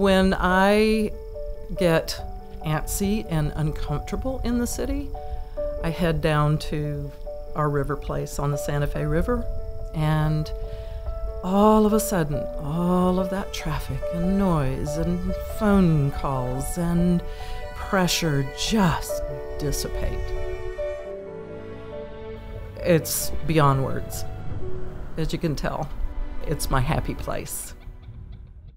When I get antsy and uncomfortable in the city, I head down to our river place on the Santa Fe River, and all of a sudden, all of that traffic and noise and phone calls and pressure just dissipate. It's beyond words. As you can tell, it's my happy place.